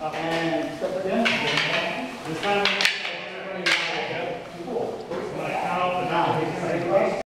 Uh, and step again.